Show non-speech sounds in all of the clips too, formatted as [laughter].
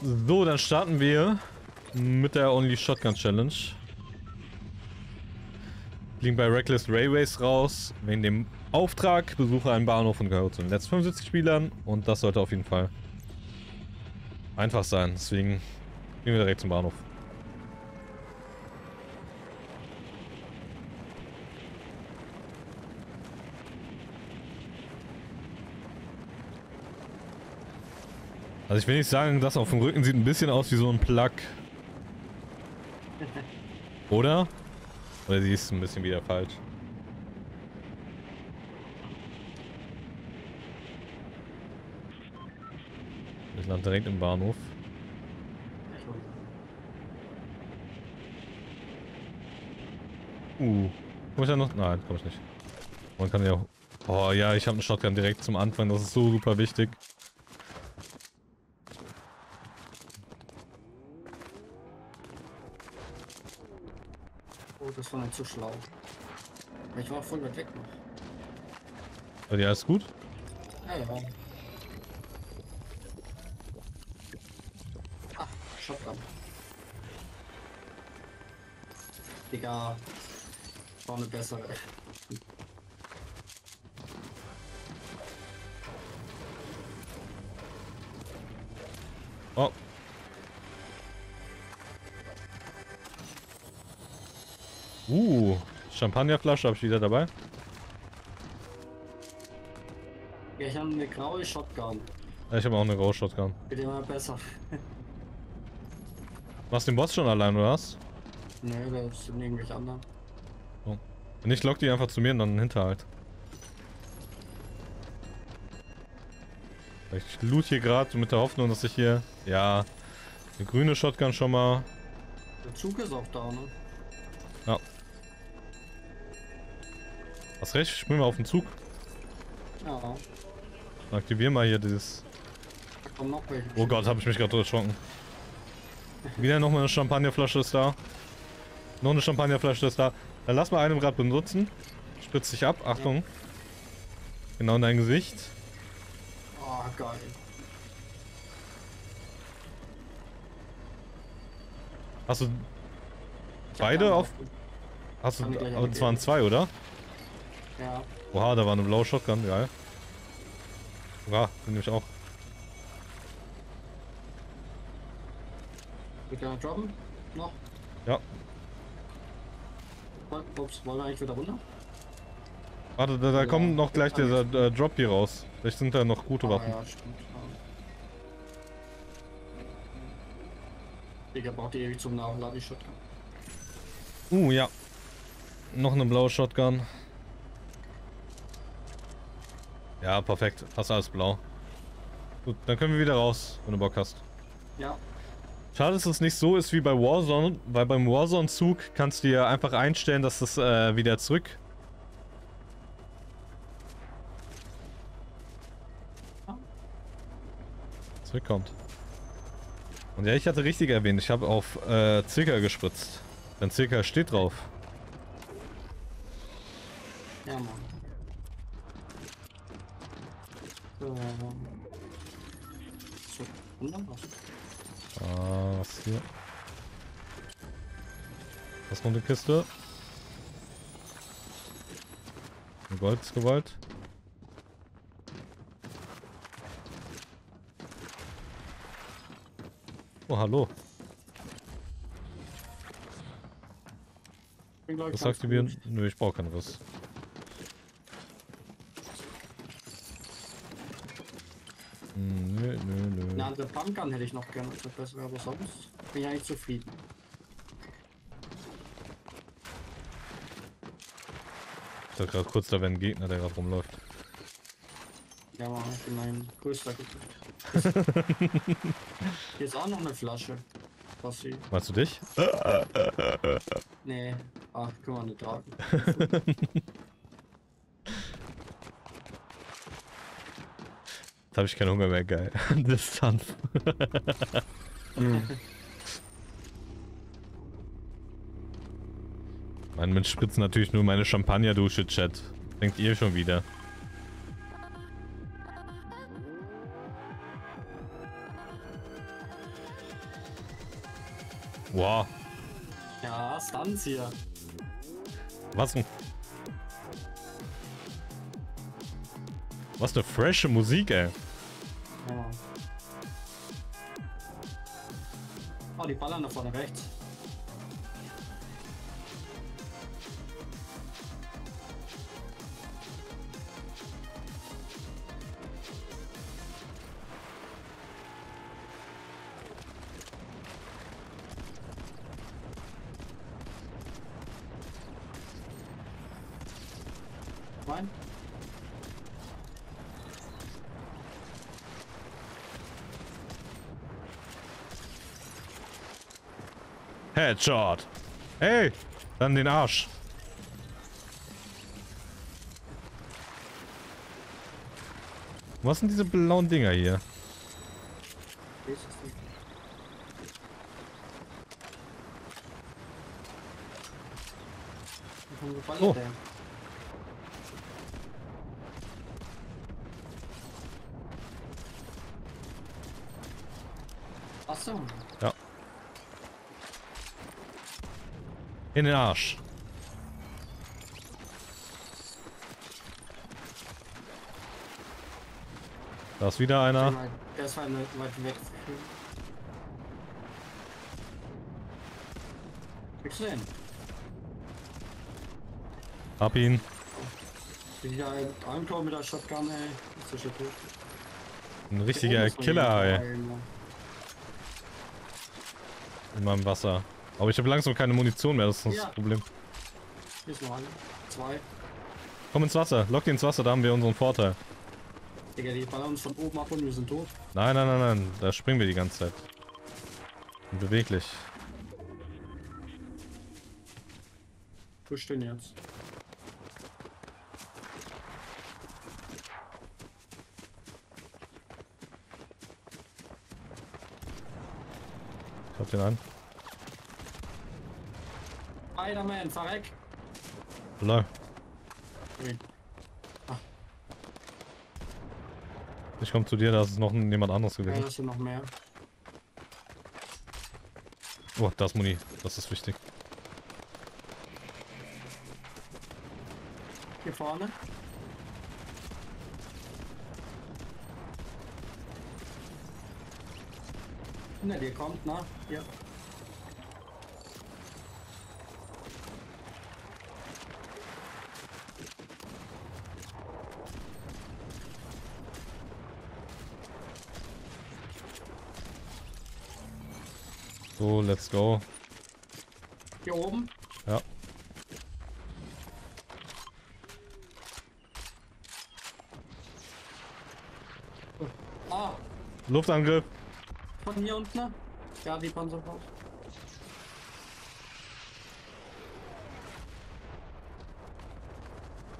So, dann starten wir mit der Only Shotgun Challenge. Liegen bei Reckless Railways raus, wegen dem Auftrag, besuche einen Bahnhof und gehöre zu den letzten 75 Spielern und das sollte auf jeden Fall einfach sein, deswegen gehen wir direkt zum Bahnhof. Also ich will nicht sagen, das auf dem Rücken sieht ein bisschen aus wie so ein Plug. [laughs] Oder? Oder sie ist ein bisschen wieder falsch. Ich lande direkt im Bahnhof. Uh. Komm ich da noch? Nein, komm ich nicht. Man kann ja... Oh ja, ich habe einen Shotgun direkt zum Anfang. Das ist so super wichtig. Das war nicht so schlau. Ich war voll weit weg noch. Aber ja, ist gut. Ja, ja. Ah, Shotgun. Digga. War eine bessere. Uh, Champagnerflasche habe ich wieder dabei. Ja, ich habe eine graue Shotgun. Ja, ich habe auch eine graue Shotgun. Wird immer besser. [laughs] Machst den Boss schon allein, oder was? ne, das sind irgendwelche anderen. Wenn ich lock die einfach zu mir und dann Hinterhalt. Ich loot hier gerade mit der Hoffnung, dass ich hier... Ja, eine grüne Shotgun schon mal. Der Zug ist auch da, ne? Ja. Hast recht, springen wir auf den Zug. Ja. Dann aktivieren wir hier dieses... Oh Gott, habe ich mich gerade erschrocken. Wieder nochmal eine Champagnerflasche ist da. Noch eine Champagnerflasche ist da. Dann lass mal einen gerade benutzen. Spritzt dich ab. Achtung. Genau in dein Gesicht. Oh, geil. Hast du Ich hab beide auf... Hast du... Ich Aber es waren zwei, oder? Ja. Oha, da war eine blaue Shotgun. Geil. Ja, nehme ich auch. Wird der droppen? Noch? Ja. Ups, wollen wir eigentlich wieder runter? Warte, da, da Ja, kommt noch gleich kann dieser äh, Drop hier raus. Vielleicht sind da noch gute Ah, Waffen. ja, stimmt. Digga, braucht ihr ewig zum Nachladen die Shotgun. Uh, ja. Noch eine blaue Shotgun. Ja, perfekt. Fast alles blau. Gut, dann können wir wieder raus, wenn du Bock hast. Ja, Schade, dass es nicht so ist wie bei Warzone, weil beim Warzone-Zug kannst du dir einfach einstellen, dass das äh, wieder zurück... zurückkommt. Und ja, ich hatte richtig erwähnt, ich habe auf äh, Zirka gespritzt. Denn Zirka steht drauf. ja, Mann. So. So, wunderbar. Ah, was hier? Was noch eine Kiste? Ein Gold ist Gewalt. Oh, hallo. Was ganz aktivieren? gut. Nö, ich brauche keinen Riss. Nö, nö, nö. Eine andere Pumpgun hätte ich noch gerne, das besser, aber sonst bin ich eigentlich zufrieden. Ich dachte gerade kurz, da wäre ein Gegner, der gerade rumläuft. Ja, Mann, ich bin mein größter Gegner. [laughs] Hier ist auch noch eine Flasche. Was sie. Meinst du dich? Nee, ach, können wir nicht tragen. Habe ich keinen Hunger mehr, geil. [laughs] Distanz. [laughs] Mann, mit Spritzen natürlich nur meine Champagnerdusche, Chat. Denkt ihr schon wieder. Wow. Ja, Stunts hier. Was denn? Was eine frische Musik, ey. Ja. Oh, die ballern da vorne rechts. Nein? Headshot. Hey, dann den Arsch. Was sind diese blauen Dinger hier? Wie ist das denn? Warum geballert Oh. der? Ach so. Ja. In den Arsch. Da ist wieder einer. Der ist weit, weg. Kriegst du? Hab ihn. Bin ja ein Eigentor mit der Shotgun, ey. Ist das schon tot? Ein richtiger Killer, hier ey. In meinem Wasser. Aber ich habe langsam keine Munition mehr, das ist das Ja. Problem. Hier ist noch einer. Zwei. Komm ins Wasser, lock die ins Wasser, da haben wir unseren Vorteil. Digga, die ballern uns von oben ab und wir sind tot. Nein, nein, nein, nein, da springen wir die ganze Zeit. Beweglich. Push den jetzt. Ich hab den an. Spider-Man, verreck! Lol. Okay. Ich komm zu dir, da ist noch jemand anderes Ja, gewesen. das sind noch mehr. Oh, da ist Muni. Das ist wichtig. Hier vorne. Ne, der kommt, na? Hier. So, let's go. Hier oben. Ja. Ah, Luftangriff. von hier unten. Ja, die Panzerfaust.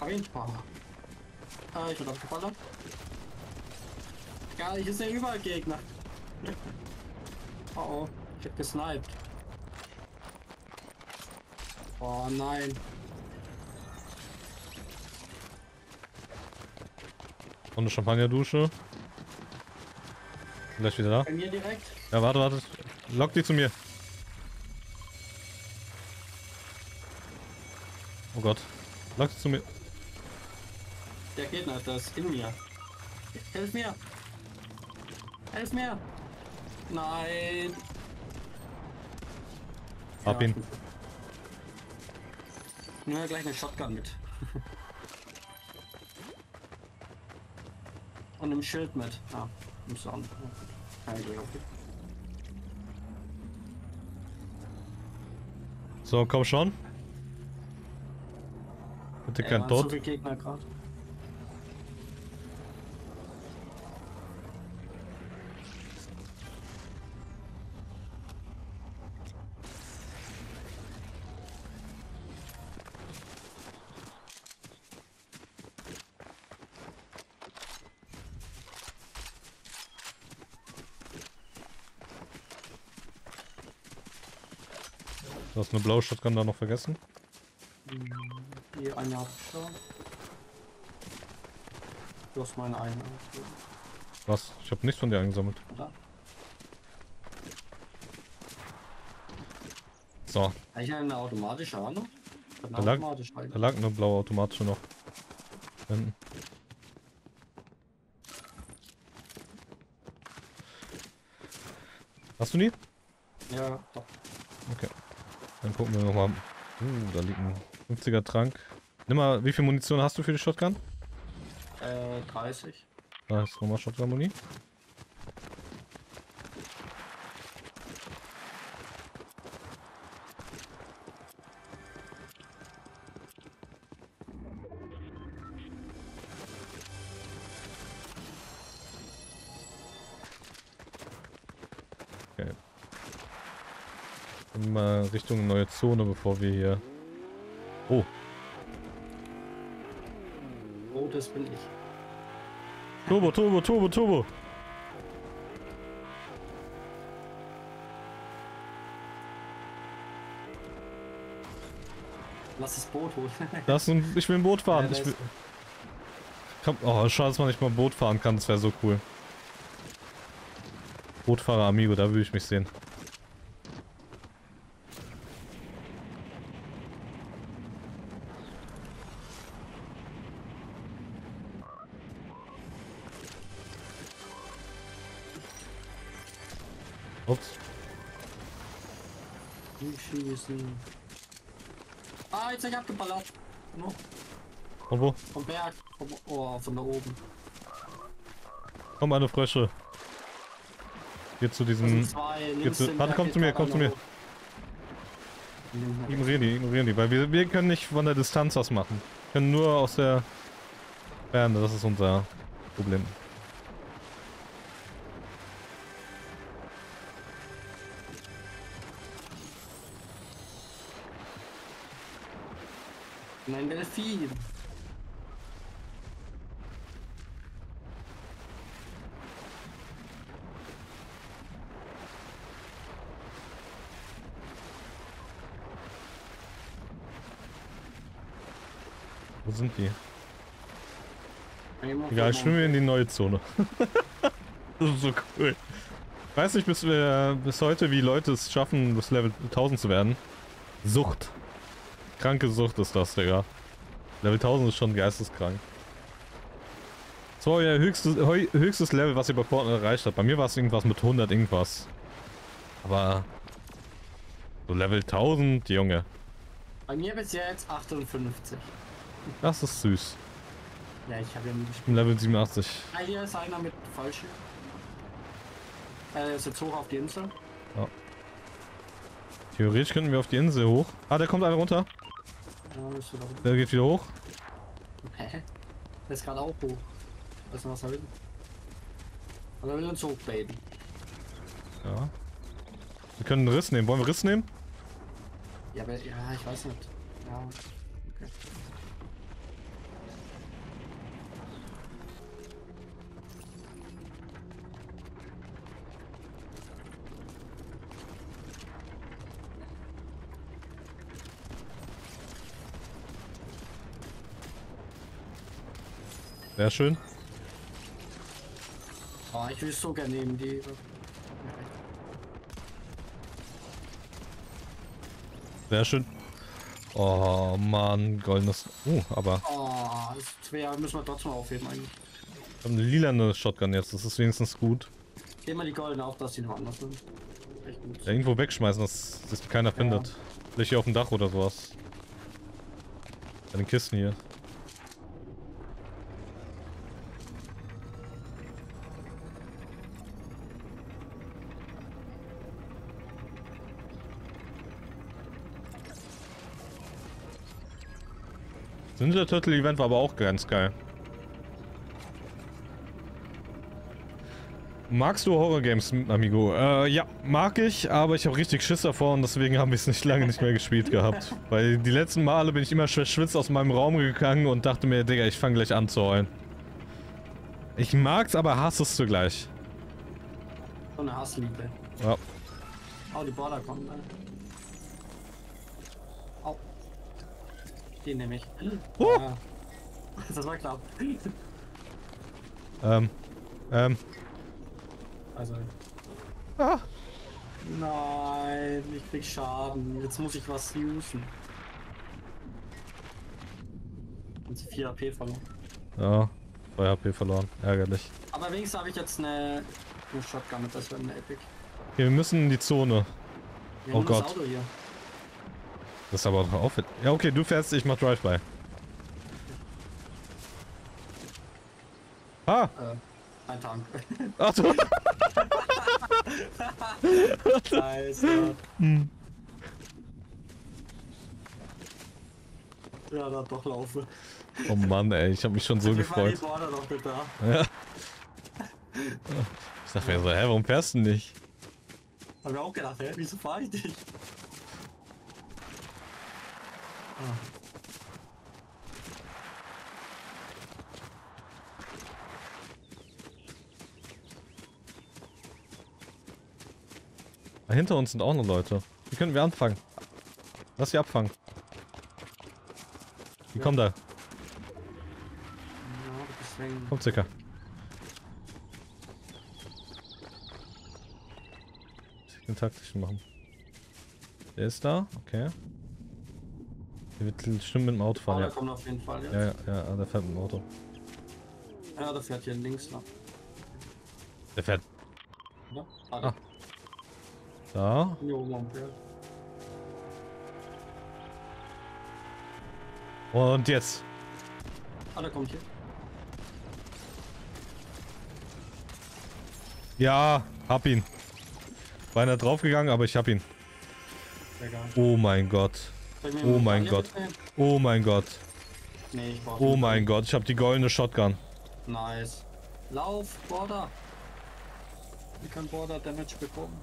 Hab ihn? Ah. Ich bin abgeballert. Ja, hier sind ja überall Gegner. [laughs] Oh oh, ich hab gesniped. Oh nein. Und eine Champagnerdusche. Gleich wieder da. Bei mir direkt. Ja, warte, warte. Lock die zu mir. Oh Gott. Lock die zu mir. Der der ist in mir. Hilf mir! Hilf mir! Nein! Hab Ja, ihn. Nimm mir gleich eine Shotgun mit. Und ein Schild mit. Ah, nimmst du an. Kein Glück, okay. So, komm schon. Bitte Ey, kein waren so Tod. viele Gegner gerade. Du hast eine blaue Shotgun da noch vergessen. Hier eine hab ich schon. Du hast meine eine. Was? Ich habe nichts von dir eingesammelt. Oder? So, Eigentlich eine automatische auch noch? Eine Da lag- automatisch da lag eine blaue automatische noch. Hinten. Hast du die? Ja, doch. Okay. Dann gucken wir nochmal. Uh, da liegt ein 50er Trank. Nimm mal, wie viel Munition hast du für die Shotgun? Äh, 30. Da ist nochmal Shotgun-Muni. Mal Richtung neue Zone, bevor wir hier. Oh, Oh, das bin ich. Turbo, Turbo, Turbo, Turbo. Lass das Boot holen. Das ist ein, ich will ein Boot fahren. Ja, ich will, Komm, oh, schade, dass man nicht mal ein Boot fahren kann. Das wäre so cool. Bootfahrer Amigo, da würde ich mich sehen. Ups. Die schießen. Ah, jetzt hab ich abgeballert. No, Und wo? vom Berg. Vom, oh, von da oben. Komm, eine Frösche. Geht zu den warte, komm zu mir, komm zu mir. Ignorieren die, ignorieren die, weil wir, wir können nicht von der Distanz was machen. Wir können nur aus der Ferne, das ist unser Problem. Nein, Delfin. Wo sind die? Egal, schwimmen wir in die neue Zone. [laughs] das ist so cool. Ich weiß nicht bis, wir, bis heute, wie Leute es schaffen, bis Level 1000 zu werden. Sucht. Kranke Sucht ist das, Digga. Level 1000 ist schon geisteskrank. So, euer höchstes, höchstes Level, was ihr bei Fortnite erreicht habt. Bei mir war es irgendwas mit 100 irgendwas. Aber... So Level 1000, Junge. Bei mir bis jetzt 58. Das ist süß. Ja, ich habe ja nie gespielt. bin Level 87. Ah, hier ist einer mit Fallschirm. Er ist jetzt hoch auf die Insel. Theoretisch könnten wir auf die Insel hoch. Ah, da kommt einer runter. Der geht wieder hoch. Hä? Der ist gerade auch hoch. Weißt du, was er will? Aber er will uns hochbaiten. Ja. Wir können einen Riss nehmen. Wollen wir Riss nehmen? Ja, aber, ja, ich weiß nicht. Ja, okay. Sehr schön. Oh, ich will so gerne nehmen die. Sehr schön. Oh Mann, goldenes. Uh, aber Oh, das ist schwer. Müssen wir trotzdem aufheben eigentlich. wir haben eine lilane Shotgun jetzt. Das ist wenigstens gut. Immer die goldene auf, dass die noch anders sind. Ja, irgendwo wegschmeißen, dass das keiner findet. Vielleicht hier auf dem Dach oder sowas. Bei den Kisten hier. Ninja Turtle Event war aber auch ganz geil. Magst du Horror Games, Amigo? Äh, ja, mag ich, aber ich habe richtig Schiss davor und deswegen habe ich es nicht lange nicht mehr gespielt gehabt. [laughs] Weil die letzten Male bin ich immer verschwitzt aus meinem Raum gegangen und dachte mir, Digga, ich fange gleich an zu heulen. Ich mag's, aber hasse es zugleich. So eine Hassliebe. Ja. Oh, die Border kommen. Ne? Den nehme ich. Huh. Ja. Das war klar. Ähm. Ähm. Also, Ah. Nein, ich krieg Schaden. Jetzt muss ich was usen. Und sie 4 AP verloren. Ja, 2 HP verloren. Ärgerlich. Aber wenigstens habe ich jetzt eine, eine Shotgun, das wäre eine Epic. Okay, wir müssen in die Zone. Wir Oh Gott. Das ist aber auch auffällig. Ja, okay, du fährst, ich mach Drive-By. Ah! Äh, ein Tank. Ach so. [laughs] Scheiße. Hm. Ja, da doch laufe. Oh Mann, ey, ich habe mich schon so gefreut. Border noch mit da. Ja. Ich dachte mir so, hä, warum fährst du nicht? Hab ich auch gedacht, hä, wieso fahr ich dich? Ah. Hinter uns sind auch noch Leute. Die können wir anfangen. Lass sie abfangen. Die Ja. kommen da. Muss ich den taktischen machen. Der ist da, okay. Der wird bestimmt mit dem Auto fahren, der ja. kommt auf jeden Fall jetzt. Ja, ja, ja, der fährt mit dem Auto. Ja, der fährt hier links lang. Der fährt Ja? Ah, Ah. der da. hier oben am Berg. Und jetzt. Ah, der kommt hier. Ja, hab ihn. Beinahe draufgegangen, aber ich hab ihn. Oh mein Gott. Oh mein Gott. Oh mein Gott. Nee, ich Oh mein Gott. Ich hab die goldene Shotgun. Nice. Lauf, Border. Ich kann Border Damage bekommen.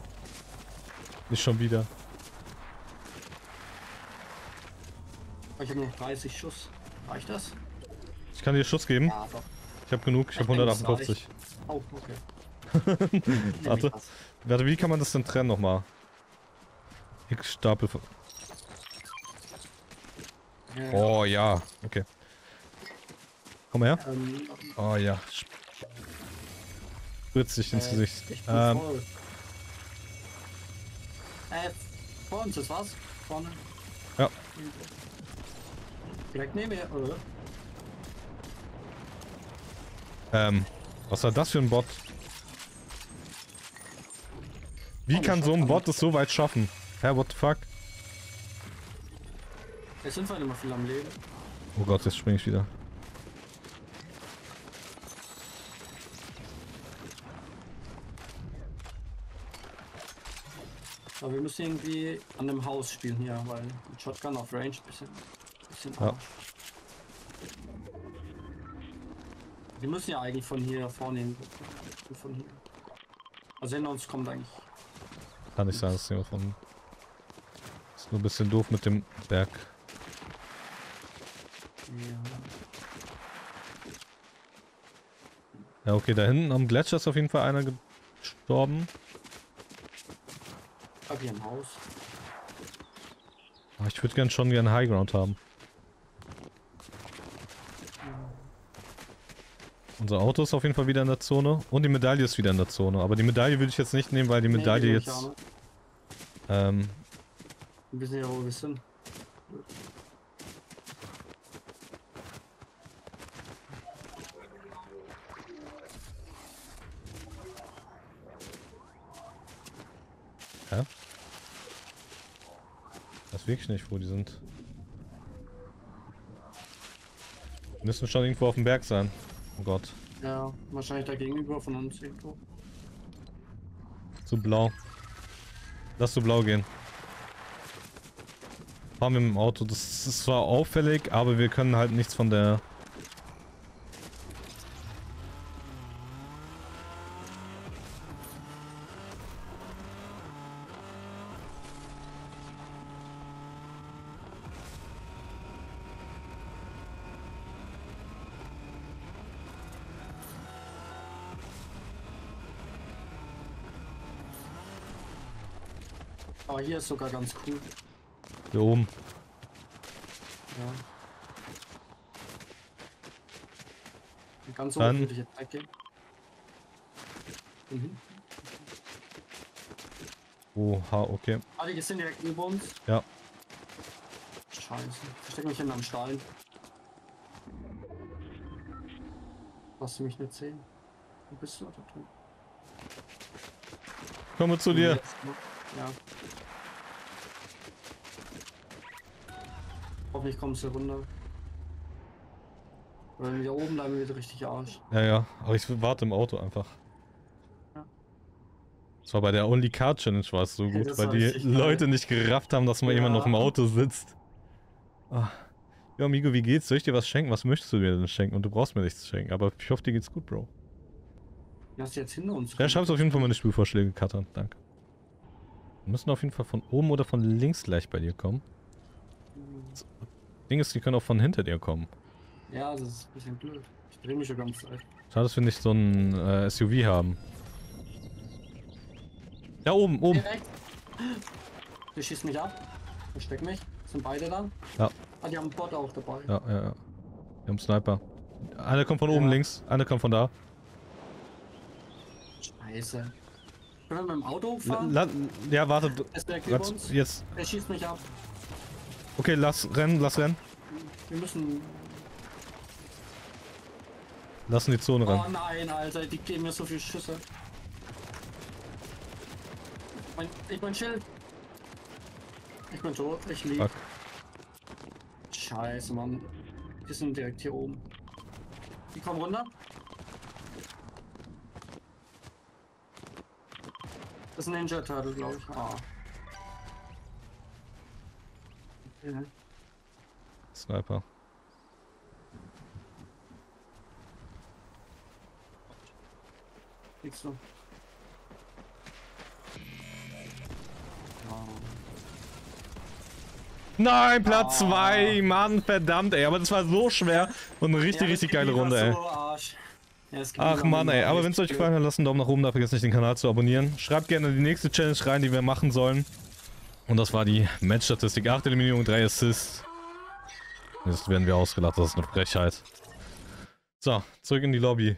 Nicht schon wieder. Oh, Ich habe noch 30 Schuss. Reicht das? Ich kann dir Schuss geben. Ja. Ich hab genug. Ich hab Ich das 158. Oh, okay. [laughs] Warte. Warte, wie kann man das denn trennen nochmal? X Stapel. von- Ja, ja. Oh ja. Okay. Komm her. Ähm, Oh ja. Spritz dich ins äh, Gesicht. Ich bin Ähm, voll. Äh, vor uns ist was? Vorne? Ja. Direkt neben mir, oder? ähm, was war das für ein Bot? Wie Oh, kann so ein. Bot es so weit schaffen? Hä, what the fuck? Es sind halt immer viel am Leben. Oh Gott, jetzt spring ich wieder. Aber wir müssen irgendwie an dem Haus spielen hier, weil mit Shotgun auf Range bisschen, bisschen Ja. Wir müssen ja eigentlich von hier vorne hin. Von hier. Also hinter uns kommt eigentlich. Kann nicht sein, dass jemand von. Ist nur ein bisschen doof mit dem Berg. Ja. Ja, okay, da hinten am Gletscher ist auf jeden Fall einer gestorben. Ich hab hier ein Haus. Aber ich würde gern schon gerne Highground haben. Unser Auto ist auf jeden Fall wieder in der Zone. Und die Medaille ist wieder in der Zone. Aber die Medaille würde ich jetzt nicht nehmen, weil die Nee, Medaille die ich jetzt. Ähm, Wir wissen ja, wo wir sind. Weiß wirklich nicht, wo die sind. Müssen schon irgendwo auf dem Berg sein. Oh Gott. Ja, wahrscheinlich da gegenüber von uns irgendwo. Zu blau. Lass zu blau gehen. Fahren wir mit dem Auto. Das ist zwar auffällig, aber wir können halt nichts von der... Aber hier ist sogar ganz cool. Hier oben. Ja. Ganz Dann- oben würde ich jetzt weggehen. Mhm. Oha, okay. Ah, die sind direkt über uns. Ja. Scheiße. Ich verstecke mich hinterm Stein. Lass du mich nicht sehen. Wo bist du da drin? Komme zu dir. Ja. Hoffentlich kommst du runter. Weil wenn wir oben bleiben, wird richtig Arsch. Ja, ja. Aber ich warte im Auto einfach. Ja. Das war bei der Only Car Challenge war es so Ja, gut, weil die richtig geil. Leute nicht gerafft haben, dass mal jemand Ja. noch im Auto sitzt. Ah. Ja, Amigo, wie geht's? Soll ich dir was schenken? Was möchtest du mir denn schenken? Und du brauchst mir nichts schenken, aber ich hoffe, dir geht's gut, Bro. Lass jetzt hinter uns. Ja, schreibst auf jeden Fall meine Spielvorschläge, Cutter. Danke. Wir müssen auf jeden Fall von oben oder von links gleich bei dir kommen. Ding ist, die können auch von hinter dir kommen. Ja, das ist ein bisschen blöd. Ich drehe mich ja ganz Zeit. Schade, dass wir nicht so ein äh, SUV haben. Ja, oben, oben. Direkt. Der schießt mich ab. Versteck mich. Sind beide da? Ja. Ah, die haben einen Bot auch dabei. Ja, ja, ja. Wir haben Sniper. Einer kommt von oben Ja. links, einer kommt von da. Scheiße. Können wir mit dem Auto fahren? la, ja, warte. Jetzt, jetzt. Der schießt mich ab. Okay, lass rennen, lass rennen. Wir müssen. Lass in die Zone Oh rennen. nein, Alter, die geben mir so viele Schüsse. Mein, ich mein Schild. Ich bin tot, ich lieg. Fuck. Scheiße, Mann. Die sind direkt hier oben. Die kommen runter. Das ist ein Ninja Turtle, glaube ich. Ah. Okay. Sniper. Kriegst du. Nein, Platz Ah. 2, Mann, verdammt, ey. Aber das war so schwer und eine richtig, Ja, richtig geile Runde, ey. Ja, Ach Mann, ey. Aber wenn es euch gefallen hat, lasst einen Daumen nach oben da. Vergesst nicht, den Kanal zu abonnieren. Schreibt gerne die nächste Challenge rein, die wir machen sollen. Und das war die Match-Statistik. 8 Eliminierungen, 3 Assists. Jetzt werden wir ausgelacht. Das ist eine Frechheit. So, zurück in die Lobby.